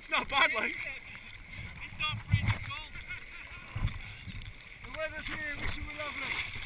it's not bad, like. It's not freezing cold. the weather's here, wishing we lovely.